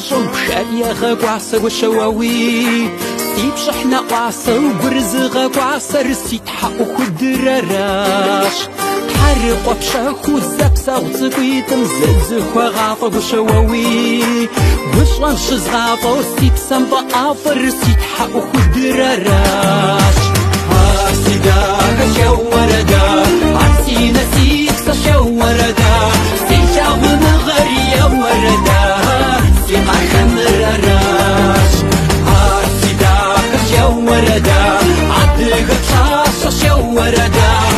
ضاشو بشارية غاقواسة وشواوي سيب شحنة قواسة وبرز غاقواسة رسيت حقو خدراراش حرق وبشاخو الزبسة وتقويتم زلزخوا غاطة وشواوي وشوان شزغاطة وسيب سنبا آفر رسيت حقو خدراراش وردا عدلك تخصص يا وردا